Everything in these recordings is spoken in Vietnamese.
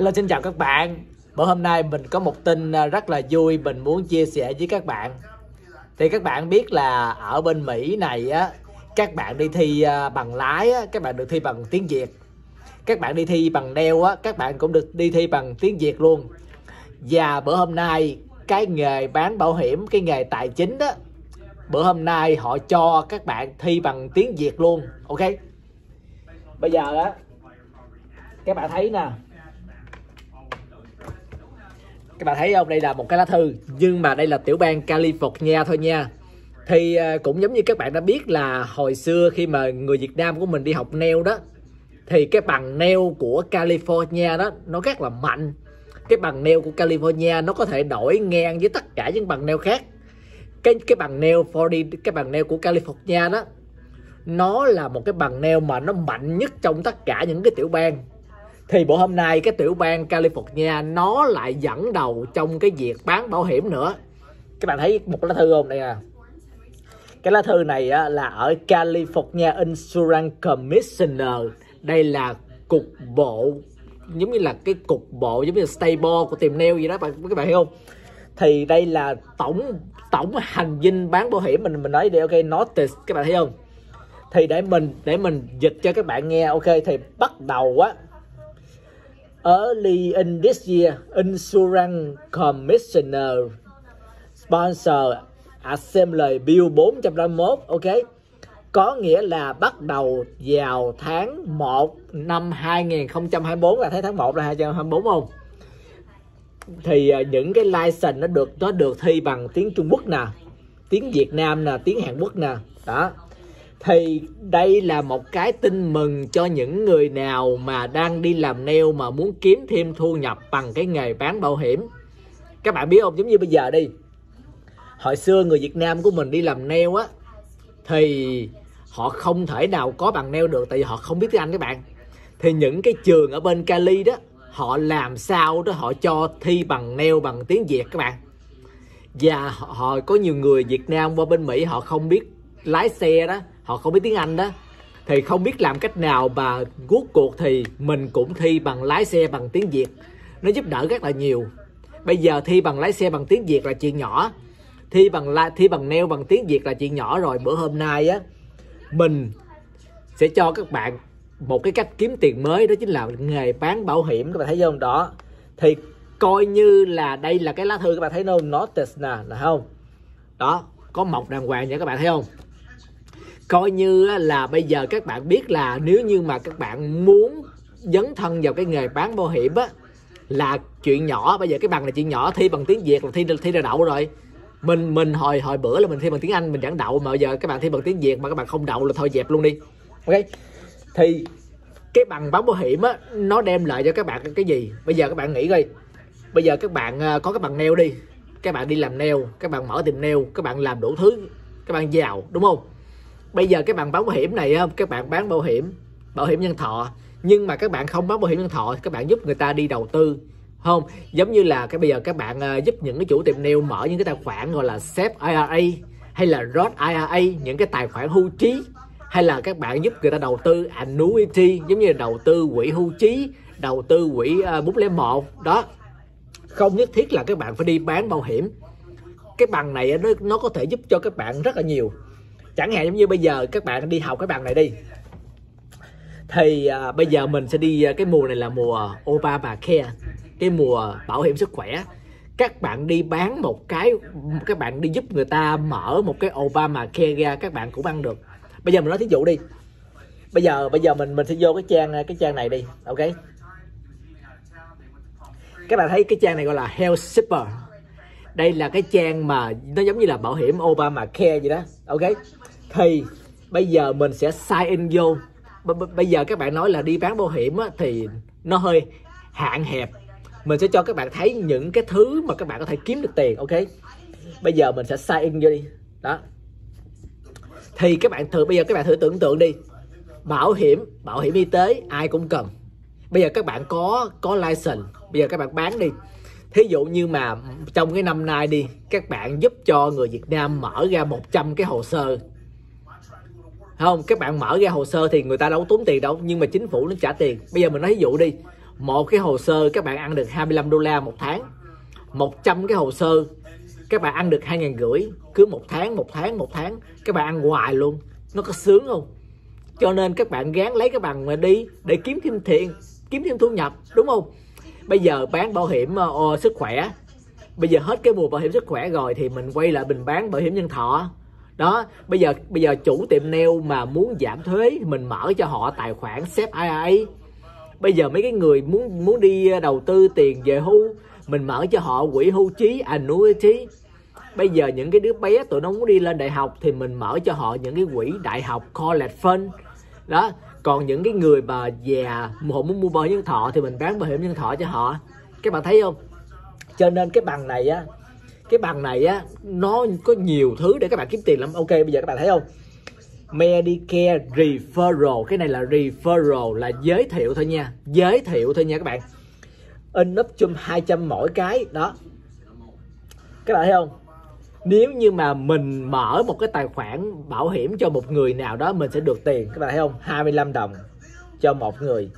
Hello, xin chào các bạn. Bữa hôm nay mình có một tin à, rất là vui Mình muốn chia sẻ với các bạn. Thì các bạn biết là ở bên Mỹ này á, Các bạn đi thi à, bằng lái á, Các bạn được thi bằng tiếng Việt. Các bạn đi thi bằng đeo á, Các bạn cũng được đi thi bằng tiếng Việt luôn. Và bữa hôm nay, Cái nghề bán bảo hiểm, Cái nghề tài chính đó Bữa hôm nay họ cho các bạn thi bằng tiếng Việt luôn, Ok? Bây giờ á, Các bạn thấy nè các bạn thấy không? Đây là một cái lá thư, nhưng mà đây là tiểu bang California thôi nha. Thì à, cũng giống như các bạn đã biết là hồi xưa khi mà người Việt Nam của mình đi học neo đó, thì cái bằng neo của California đó, nó rất là mạnh. Cái bằng neo của California nó có thể đổi ngang với tất cả những bằng neo khác. Cái cái bằng neo 40 cái bằng neo của California đó, nó là một cái bằng neo mà nó mạnh nhất trong tất cả những cái tiểu bang thì bộ hôm nay cái tiểu bang California nó lại dẫn đầu trong cái việc bán bảo hiểm nữa. Các bạn thấy một lá thư không đây à? Cái lá thư này á, là ở California Insurance Commissioner. Đây là cục bộ giống như là cái cục bộ giống như là stable của tiềm neo gì đó bạn các bạn hiểu không? Thì đây là tổng tổng hành dinh bán bảo hiểm mình mình nói đây ok notice các bạn thấy không? Thì để mình để mình dịch cho các bạn nghe ok thì bắt đầu á Early in this year, Insurance Commissioner sponsor Assembly Bill 451, ok? Có nghĩa là bắt đầu vào tháng 1 năm 2024 là thấy tháng 1 là 2024 không? Thì à, những cái license nó được nó được thi bằng tiếng Trung Quốc nè, tiếng Việt Nam nè, tiếng Hàn Quốc nè. Đó thì đây là một cái tin mừng cho những người nào mà đang đi làm nail mà muốn kiếm thêm thu nhập bằng cái nghề bán bảo hiểm. Các bạn biết không? Giống như bây giờ đi. Hồi xưa người Việt Nam của mình đi làm nail á thì họ không thể nào có bằng nail được tại vì họ không biết tiếng Anh các bạn. Thì những cái trường ở bên Cali đó họ làm sao đó họ cho thi bằng nail bằng tiếng Việt các bạn. Và họ, họ có nhiều người Việt Nam qua bên Mỹ họ không biết lái xe đó, họ không biết tiếng Anh đó, thì không biết làm cách nào mà cuối cuộc thì mình cũng thi bằng lái xe bằng tiếng Việt. Nó giúp đỡ rất là nhiều. Bây giờ thi bằng lái xe bằng tiếng Việt là chuyện nhỏ. Thi bằng la, thi bằng neo bằng tiếng Việt là chuyện nhỏ rồi. Bữa hôm nay á, mình sẽ cho các bạn một cái cách kiếm tiền mới, đó chính là nghề bán bảo hiểm, các bạn thấy không? Đó. Thì coi như là đây là cái lá thư các bạn thấy không? Notice nè, là không? Đó, có mọc đàng hoàng nha các bạn thấy không? Coi như là bây giờ các bạn biết là nếu như mà các bạn muốn dấn thân vào cái nghề bán bảo hiểm á, là chuyện nhỏ. Bây giờ cái bằng là chuyện nhỏ, thi bằng tiếng việt là thi thi ra đậu rồi. Mình mình hồi hồi bữa là mình thi bằng tiếng anh, mình chẳng đậu, mà bây giờ các bạn thi bằng tiếng việt mà các bạn không đậu là thôi dẹp luôn đi. Ok? Thì cái bằng bán bảo hiểm á, nó đem lại cho các bạn cái gì? Bây giờ các bạn nghĩ coi. Bây giờ các bạn ờ, có cái bằng nail đi. Các bạn đi làm nail, các bạn mở tiệm nail, các bạn làm đủ thứ, các bạn giàu, đúng không? Bây giờ các bạn bán bảo hiểm này các bạn bán bảo hiểm bảo hiểm nhân thọ. Nhưng mà các bạn không bán bảo hiểm nhân thọ các bạn giúp người ta đi đầu tư không? Giống như là cái bây giờ các bạn ờ, giúp những cái chủ tiệm nail mở những cái tài khoản gọi là SEP IRA hay là Roth IRA những cái tài khoản hưu trí hay là các bạn giúp người ta đầu tư annuity giống như là đầu tư quỹ hưu trí đầu tư quỹ ờ, uh, 401 đó không nhất thiết là các bạn phải đi bán bảo hiểm. Cái bằng này nó, nó có thể giúp cho các bạn rất là nhiều chẳng hạn giống như bây giờ các bạn đi học cái bằng này đi. Thì à, bây giờ mình sẽ đi à, cái mùa này là mùa Obama Care cái mùa bảo hiểm sức khỏe. Các bạn đi bán một cái các bạn đi giúp người ta mở một cái Obama Care ra các bạn cũng ăn được. Bây giờ mình nói thí dụ đi. Bây giờ bây giờ mình mình sẽ vô cái trang cái trang này đi ok? Các bạn thấy cái trang này gọi là Health Shipper đây là cái trang mà nó giống như là bảo hiểm Obama Care vậy đó. Ok? Thì bây giờ mình sẽ sign in vô. Bây giờ các bạn nói là đi bán bảo hiểm á, thì nó hơi hạn hẹp. Mình sẽ cho các bạn thấy những cái thứ mà các bạn có thể kiếm được tiền ok? Bây giờ mình sẽ sign in vô đi. Đó. Thì các bạn thử bây giờ các bạn thử tưởng tượng đi. Bảo hiểm bảo hiểm y tế ai cũng cần. Bây giờ các bạn có có license. Bây giờ các bạn bán đi thí dụ như mà trong cái năm nay đi, các bạn giúp cho người Việt Nam mở ra 100 cái hồ sơ. Không, các bạn mở ra hồ sơ thì người ta đâu tốn tiền đâu, nhưng mà chính phủ nó trả tiền. Bây giờ mình nói ví dụ đi, một cái hồ sơ các bạn ăn được 25 đô la một tháng. 100 cái hồ sơ, các bạn ăn được hai ngàn rưỡi, cứ một tháng một tháng một tháng, các bạn ăn hoài luôn. Nó có sướng không? Cho nên các bạn gán lấy cái bằng mà đi để kiếm thêm thiện kiếm thêm thu nhập, đúng không? Bây giờ bán bảo hiểm uh, sức khỏe bây giờ hết cái mùa bảo hiểm sức khỏe rồi thì mình quay lại mình bán bảo hiểm nhân thọ. Đó bây giờ bây giờ chủ tiệm nail mà muốn giảm thuế mình mở cho họ tài khoản xếp IRA bây giờ mấy cái người muốn muốn đi đầu tư tiền về hưu mình mở cho họ quỹ hưu trí annuity. Bây giờ những cái đứa bé tụi nó muốn đi lên đại học thì mình mở cho họ những cái quỹ đại học college fund. Đó còn những cái người mà già họ muốn mua bảo hiểm nhân thọ thì mình bán bảo hiểm nhân thọ cho họ. Các bạn thấy không? Cho nên cái bằng này á, cái bằng này á, nó có nhiều thứ để các bạn kiếm tiền lắm. Ok, bây giờ các bạn thấy không? Medicare Referral. Cái này là referral, là giới thiệu thôi nha. Giới thiệu thôi nha các bạn. In up chung 200 mỗi cái, đó. Các bạn thấy không? Nếu như mà mình mở một cái tài khoản bảo hiểm cho một người nào đó, mình sẽ được tiền. Các bạn thấy không? 25 đồng cho một người.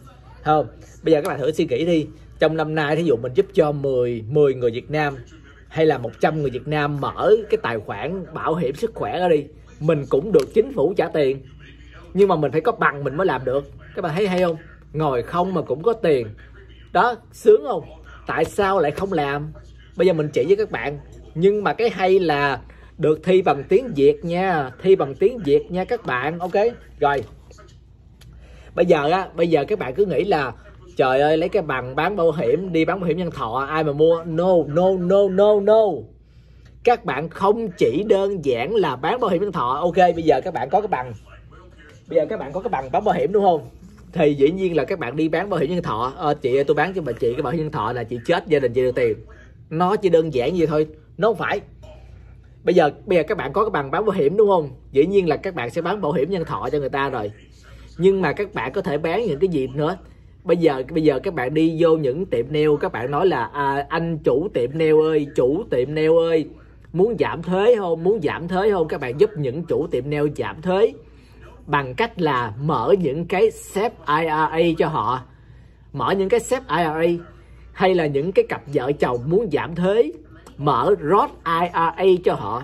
Không? Bây giờ các bạn thử suy nghĩ đi. Trong năm nay, thí dụ mình giúp cho 10 10 người Việt Nam, hay là 100 người Việt Nam mở cái tài khoản bảo hiểm sức khỏe đó đi, mình cũng được chính phủ trả tiền. Nhưng mà mình phải có bằng mình mới làm được. Các bạn thấy hay không? Ngồi không mà cũng có tiền. Đó, sướng không? Tại sao lại không làm? Bây giờ mình chỉ với các bạn nhưng mà cái hay là được thi bằng tiếng Việt nha. Thi bằng tiếng Việt nha các bạn ok? Rồi. Bây giờ á bây giờ các bạn cứ nghĩ là trời ơi lấy cái bằng bán bảo hiểm đi bán bảo hiểm nhân thọ ai mà mua? No no no no no. Các bạn không chỉ đơn giản là bán bảo hiểm nhân thọ ok bây giờ các bạn có cái bằng. Bây giờ các bạn có cái bằng bán bảo hiểm đúng không? Thì dĩ nhiên là các bạn đi bán bảo hiểm nhân thọ. À, chị tôi bán cho bà chị cái bảo hiểm nhân thọ là chị chết gia đình chị được tiền. Nó chỉ đơn giản như thôi nó không phải. Bây giờ bây giờ các bạn có cái bằng bán bảo hiểm đúng không? Dĩ nhiên là các bạn sẽ bán bảo hiểm nhân thọ cho người ta rồi. Nhưng mà các bạn có thể bán những cái gì nữa. Bây giờ bây giờ các bạn đi vô những tiệm nail các bạn nói là à, anh chủ tiệm nail ơi chủ tiệm nail ơi muốn giảm thuế không? Muốn giảm thuế không? Các bạn giúp những chủ tiệm nail giảm thuế bằng cách là mở những cái xếp IRA cho họ. Mở những cái xếp IRA hay là những cái cặp vợ chồng muốn giảm thuế mở Roth IRA cho họ.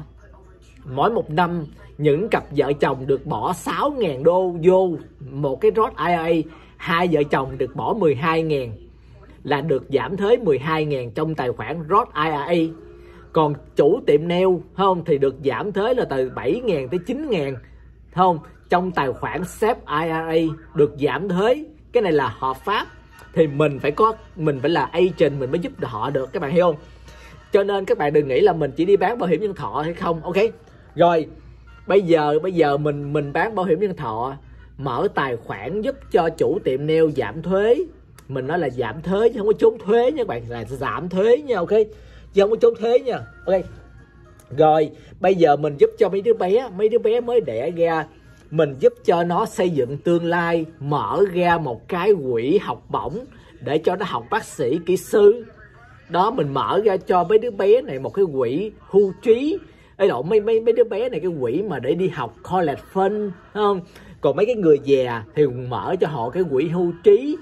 Mỗi một năm, những cặp vợ chồng được bỏ 6.000 đô vô một cái Roth IRA hai vợ chồng được bỏ 12.000 là được giảm thuế 12.000 trong tài khoản Roth IRA còn chủ tiệm nail, không, thì được giảm thuế là từ 7.000 tới 9.000 không, trong tài khoản SEP IRA được giảm thuế. Cái này là hợp pháp, thì mình phải có, mình phải là agent, mình mới giúp họ được, các bạn hiểu không? Cho nên các bạn đừng nghĩ là mình chỉ đi bán bảo hiểm nhân thọ hay không, ok? Rồi, bây giờ bây giờ mình mình bán bảo hiểm nhân thọ, mở tài khoản giúp cho chủ tiệm nail giảm thuế. Mình nói là giảm thuế chứ không có trốn thuế nha các bạn, là giảm thuế nha, ok? Chứ không có trốn thuế nha, ok? Rồi, bây giờ mình giúp cho mấy đứa bé, mấy đứa bé mới đẻ ra, mình giúp cho nó xây dựng tương lai, mở ra một cái quỹ học bổng để cho nó học bác sĩ, kỹ sư đó, mình mở ra cho mấy đứa bé này một cái quỹ hưu trí. Ấy độ mấy mấy mấy đứa bé này cái quỹ mà để đi học college fund không? Còn mấy cái người già thì mở cho họ cái quỹ hưu trí.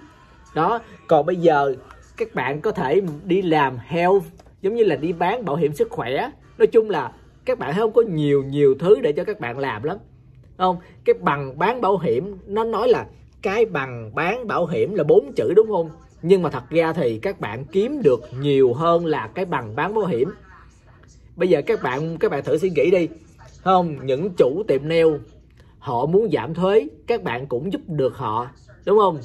Đó, còn bây giờ các bạn có thể đi làm health, giống như là đi bán bảo hiểm sức khỏe. Nói chung là các bạn không, có nhiều nhiều thứ để cho các bạn làm lắm. Không? Cái bằng bán bảo hiểm, nó nói là cái bằng bán bảo hiểm là bốn chữ đúng không? Nhưng mà thật ra thì các bạn kiếm được nhiều hơn là cái bằng bán bảo hiểm. Bây giờ các bạn các bạn thử suy nghĩ đi. Không, những chủ tiệm nail, họ muốn giảm thuế, các bạn cũng giúp được họ, đúng không?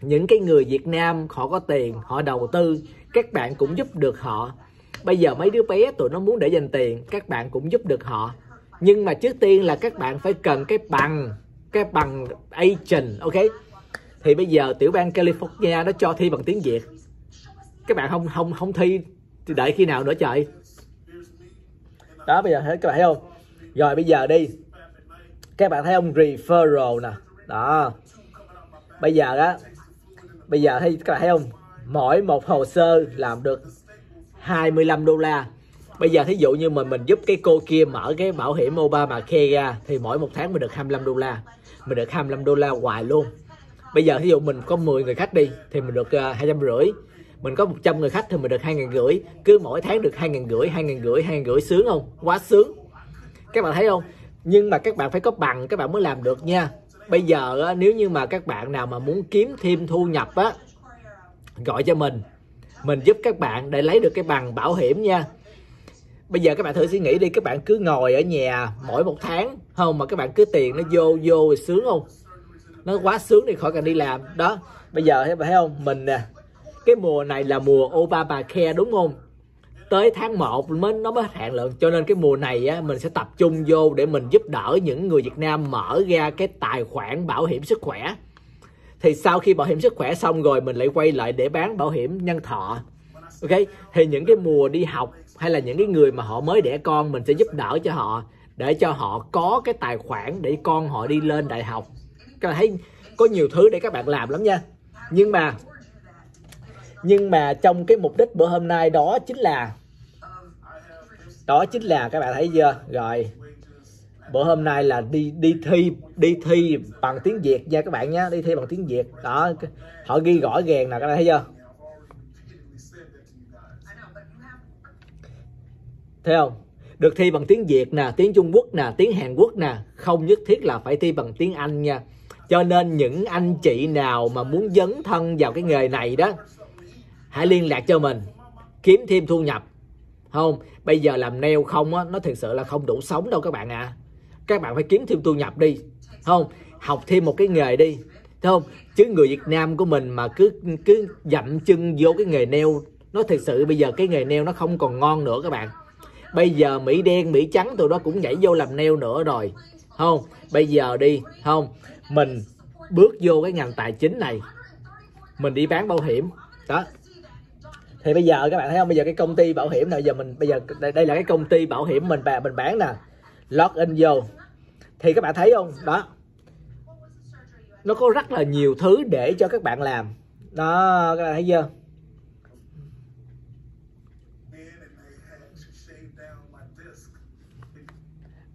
Những cái người Việt Nam, họ có tiền, họ đầu tư, các bạn cũng giúp được họ. Bây giờ mấy đứa bé tụi nó muốn để dành tiền, các bạn cũng giúp được họ. Nhưng mà trước tiên là các bạn phải cần cái bằng cái bằng agent, ok? Thì bây giờ tiểu bang California nó cho thi bằng tiếng Việt. Các bạn không không không thi thì đợi khi nào nữa trời. Đó, bây giờ thấy các bạn thấy không? Rồi, bây giờ đi. Các bạn thấy không referral nè. Đó. Bây giờ đó, bây giờ thấy các bạn thấy không? Mỗi một hồ sơ làm được 25 đô la. Bây giờ thí dụ như mình mình giúp cái cô kia mở cái bảo hiểm Obama khe ra, thì mỗi một tháng mình được 25 đô la. Mình được 25 đô la hoài luôn bây giờ ví dụ mình có 10 người khách đi thì mình được à, hai trăm rưỡi. Mình có 100 người khách thì mình được hai ngàn rưỡi. Cứ mỗi tháng được hai ngàn rưỡi hai ngàn rưỡi hai ngàn rưỡi sướng không? Quá sướng. Các bạn thấy không? Nhưng mà các bạn phải có bằng các bạn mới làm được nha. Bây giờ á, nếu như mà các bạn nào mà muốn kiếm thêm thu nhập á gọi cho mình. Mình giúp các bạn để lấy được cái bằng bảo hiểm nha. Bây giờ các bạn thử suy nghĩ đi các bạn cứ ngồi ở nhà mỗi một tháng không mà các bạn cứ tiền nó vô vô thì sướng không? Nó quá sướng thì khỏi cần đi làm. Đó, bây giờ thấy không? Mình nè, cái mùa này là mùa Obamacare đúng không? Tới tháng 1 mới nó mới hết hạn lượng. Cho nên cái mùa này á, mình sẽ tập trung vô để mình giúp đỡ những người Việt Nam mở ra cái tài khoản bảo hiểm sức khỏe. Thì sau khi bảo hiểm sức khỏe xong rồi, mình lại quay lại để bán bảo hiểm nhân thọ. Ok? Thì những cái mùa đi học hay là những cái người mà họ mới đẻ con, mình sẽ giúp đỡ cho họ, để cho họ có cái tài khoản để con họ đi lên đại học các bạn thấy có nhiều thứ để các bạn làm lắm nha. Nhưng mà nhưng mà trong cái mục đích bữa hôm nay đó chính là, đó chính là các bạn thấy chưa? Rồi, bữa hôm nay là đi đi thi đi thi bằng tiếng việt nha các bạn nhé đi thi bằng tiếng việt. Đó, họ ghi rõ ràng nè, các bạn thấy chưa? Thấy không? Được thi bằng tiếng việt nè, tiếng trung quốc nè, tiếng hàn quốc nè, không nhất thiết là phải thi bằng tiếng anh nha cho nên những anh chị nào mà muốn dấn thân vào cái nghề này đó, hãy liên lạc cho mình, kiếm thêm thu nhập. Không, bây giờ làm nail không á, nó thực sự là không đủ sống đâu các bạn ạ. À. các bạn phải kiếm thêm thu nhập đi. Không, học thêm một cái nghề đi. Thấy không? Chứ người Việt Nam của mình mà cứ cứ dậm chân vô cái nghề nail, nó thực sự bây giờ cái nghề nail nó không còn ngon nữa các bạn. Bây giờ mỹ đen, mỹ trắng, tụi đó cũng nhảy vô làm nail nữa rồi. Không, bây giờ đi. Không mình bước vô cái ngành tài chính này. Mình đi bán bảo hiểm. Đó. Thì bây giờ các bạn thấy không? Bây giờ cái công ty bảo hiểm nào giờ mình bây giờ đây, đây là cái công ty bảo hiểm mình mình bán nè. Log in vô. Thì các bạn thấy không? Đó. Nó có rất là nhiều thứ để cho các bạn làm. Đó các bạn thấy chưa?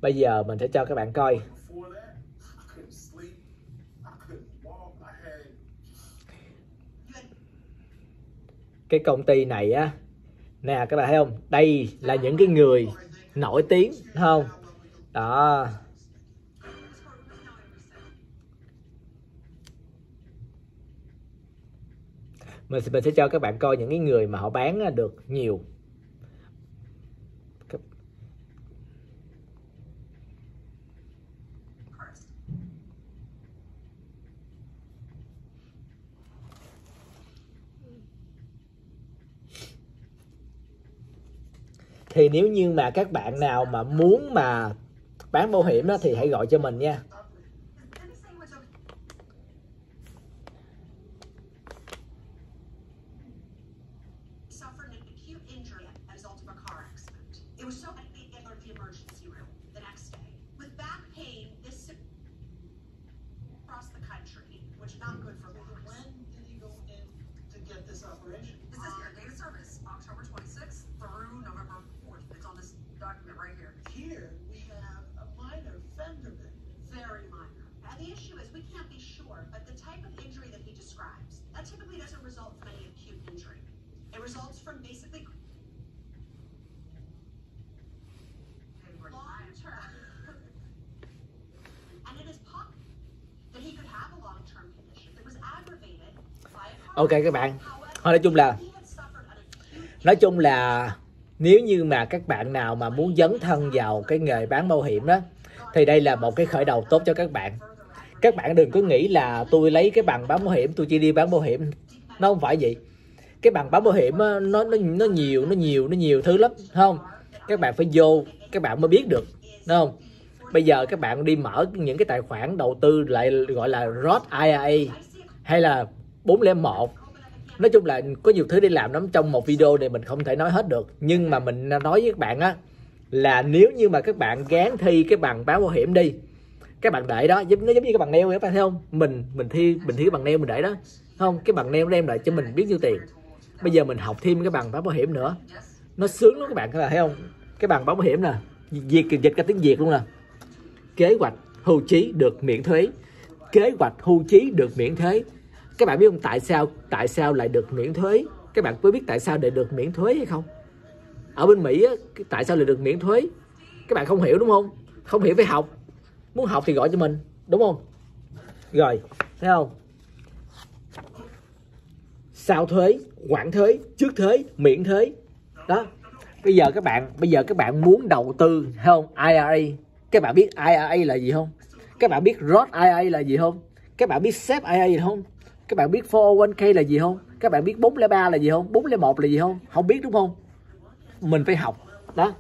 Bây giờ mình sẽ cho các bạn coi. Cái công ty này á. Nè, các bạn thấy không? Đây là những cái người nổi tiếng không? Đó. Mình mình sẽ cho các bạn coi những cái người mà họ bán được nhiều. Thì nếu như mà các bạn nào mà muốn mà bán bảo hiểm đó thì hãy gọi cho mình nha. Ok các bạn. thôi nói chung là nói chung là nếu như mà các bạn nào mà muốn dấn thân vào cái nghề bán bảo hiểm đó thì đây là một cái khởi đầu tốt cho các bạn. Các bạn đừng có nghĩ là tôi lấy cái bằng bán bảo hiểm tôi chỉ đi bán bảo hiểm. Nó không phải vậy cái bằng báo bảo hiểm nó nó nó nhiều nó nhiều nó nhiều thứ lắm không? Các bạn phải vô, các bạn mới biết được đúng không? Bây giờ các bạn đi mở những cái tài khoản đầu tư lại, gọi là Roth IRA hay là 401 nói chung là có nhiều thứ để làm lắm trong một video này mình không thể nói hết được. Nhưng mà mình nói với các bạn á, là nếu như mà các bạn gán thi cái bằng báo bảo hiểm đi, các bạn để đó, giống, nó giống như cái bằng neo các bạn thấy không? Mình mình thi mình thi cái bằng neo mình để đó không? Cái bằng neo đem lại cho mình biết nhiêu tiền bây giờ mình học thêm cái bằng báo bảo hiểm nữa. Nó sướng lắm các bạn các bạn thấy không? Cái bằng báo bảo hiểm nè việt dịch ra tiếng việt luôn nè. Kế hoạch hưu trí được miễn thuế. Kế hoạch hưu trí được miễn thuế. Các bạn biết không tại sao tại sao lại được miễn thuế? Các bạn có biết tại sao để được miễn thuế hay không? Ở bên mỹ á, tại sao lại được miễn thuế? Các bạn không hiểu đúng không? Không hiểu phải học. Muốn học thì gọi cho mình đúng không? Rồi thấy không? Sau thuế quản thuế trước thuế miễn thuế đó. Bây giờ các bạn, bây giờ các bạn muốn đầu tư hay không? IRA các bạn biết IRA là gì không? Các bạn biết Roth IRA là gì không? Các bạn biết SEP IRA là không? Các bạn biết 401k là gì không? Các bạn biết 403 là gì không? 401 là gì không? Không biết, đúng không? Mình phải học. Đó.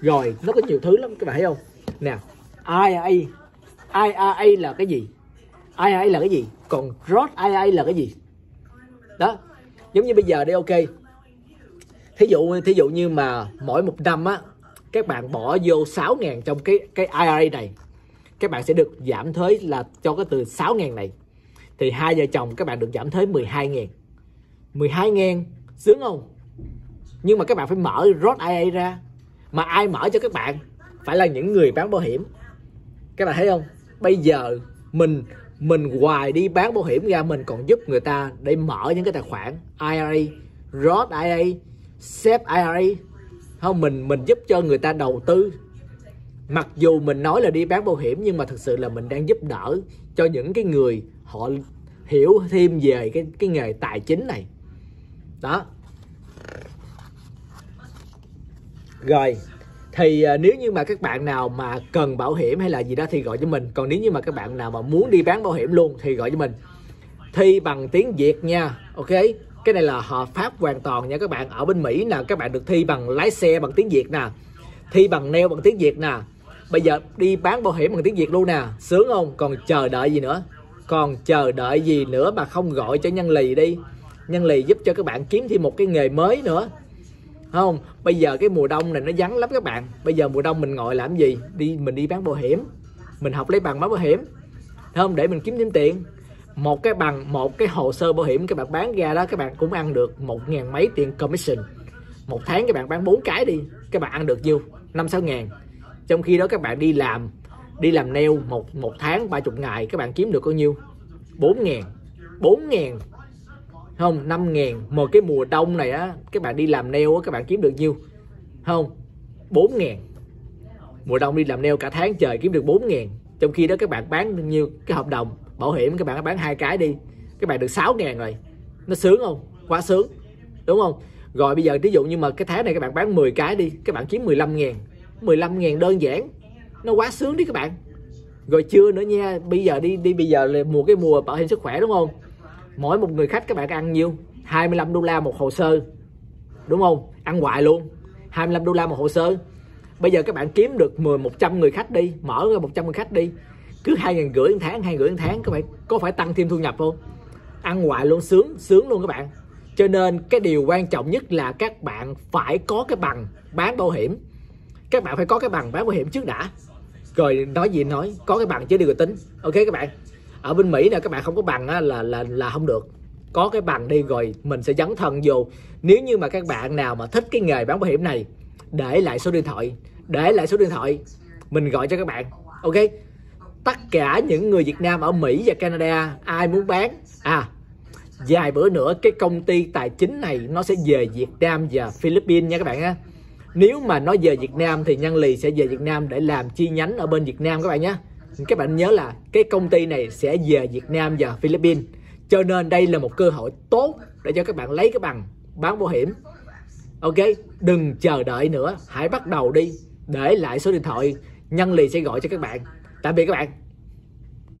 Rồi, nó có nhiều thứ lắm, các bạn thấy không? Nào IRA IRA là cái gì? IRA là cái gì? Còn Roth IRA là cái gì? Đó. Giống như bây giờ đây ok. Thí dụ thí dụ như mà mỗi một năm á, các bạn bỏ vô 6 ngàn trong cái cái IRA này, các bạn sẽ được giảm thuế là cho cái từ 6 ngàn này. Thì hai vợ chồng các bạn được giảm thuế 12 ngàn. 12 ngàn, sướng không? Nhưng mà các bạn phải mở Roth IRA ra. Mà ai mở cho các bạn? Phải là những người bán bảo hiểm. Các bạn thấy không? Bây giờ mình mình hoài đi bán bảo hiểm ra, mình còn giúp người ta để mở những cái tài khoản IRA Roth IRA SEP IRA không, mình mình giúp cho người ta đầu tư. Mặc dù mình nói là đi bán bảo hiểm, nhưng mà thực sự là mình đang giúp đỡ cho những cái người họ hiểu thêm về cái cái nghề tài chính này. Đó. Rồi thì uh, nếu như mà các bạn nào mà cần bảo hiểm hay là gì đó thì gọi cho mình. Còn nếu như mà các bạn nào mà muốn đi bán bảo hiểm luôn thì gọi cho mình. Thi bằng tiếng việt nha ok? Cái này là hợp pháp hoàn toàn nha các bạn. Ở bên mỹ nè các bạn được thi bằng lái xe bằng tiếng việt nè. Thi bằng neo bằng tiếng việt nè. Bây giờ đi bán bảo hiểm bằng tiếng việt luôn nè. Sướng không? Còn chờ đợi gì nữa? Còn chờ đợi gì nữa mà không gọi cho nhân lì đi? Nhân lì giúp cho các bạn kiếm thêm một cái nghề mới nữa không, bây giờ cái mùa đông này nó vắng lắm các bạn. Bây giờ mùa đông mình ngồi làm gì? Đi, mình đi bán bảo hiểm. Mình học lấy bằng bán bảo hiểm. Không? Để mình kiếm thêm tiền. Một cái bằng, một cái hồ sơ bảo hiểm các bạn bán ra đó, các bạn cũng ăn được một ngàn mấy tiền commission. Một tháng các bạn bán bốn cái đi, các bạn ăn được nhiêu? Năm, sáu ngàn. Trong khi đó các bạn đi làm đi làm nail một một tháng ba chục ngày, các bạn kiếm được bao nhiêu? Bốn ngàn. Bốn ngàn không 5 ngàn. Một cái mùa đông này á các bạn đi làm nail á, các bạn kiếm được nhiêu? Không 4 ngàn. Mùa đông đi làm nail cả tháng trời kiếm được 4 ngàn. Trong khi đó các bạn bán nhiêu? Cái hợp đồng bảo hiểm các bạn bán hai cái đi. Các bạn được 6 ngàn rồi. Nó sướng không? Quá sướng. Đúng không? Rồi bây giờ ví dụ như mà cái tháng này các bạn bán 10 cái đi, các bạn kiếm 15 ngàn. 15 ngàn đơn giản. Nó quá sướng đi các bạn. Rồi chưa nữa nha. Bây giờ đi đi bây giờ là mùa cái mùa bảo hiểm sức khỏe đúng không? Mỗi một người khách các bạn ăn nhiêu? 25 đô la một hồ sơ. Đúng không? Ăn hoài luôn. 25 đô la một hồ sơ. Bây giờ các bạn kiếm được 10 100 người khách đi. Mở ra 100 người khách đi. Cứ hai ngàn rưỡi tháng, hai rưỡi tháng, các bạn có phải tăng thêm thu nhập không? Ăn hoài luôn, sướng sướng luôn các bạn. Cho nên cái điều quan trọng nhất là các bạn phải có cái bằng bán bảo hiểm. Các bạn phải có cái bằng bán bảo hiểm trước đã. Rồi nói gì nói, có cái bằng chứ đi rồi tính. Ok các bạn? Ở bên mỹ là các bạn không có bằng á, là là là không được. Có cái bằng đi rồi mình sẽ dấn thân vô. Nếu như mà các bạn nào mà thích cái nghề bán bảo hiểm này để lại số điện thoại để lại số điện thoại mình gọi cho các bạn ok? Tất cả những người Việt Nam ở Mỹ và Canada ai muốn bán à vài bữa nữa cái công ty tài chính này nó sẽ về Việt Nam và Philippines nha các bạn á. Nếu mà nó về Việt Nam thì Nhân Lì sẽ về Việt Nam để làm chi nhánh ở bên Việt Nam các bạn nhé các bạn nhớ là cái công ty này sẽ về Việt Nam và Philippines. Cho nên đây là một cơ hội tốt để cho các bạn lấy cái bằng bán bảo hiểm. Ok, đừng chờ đợi nữa. Hãy bắt đầu đi. Để lại số điện thoại, nhân lì sẽ gọi cho các bạn. Tạm biệt các bạn.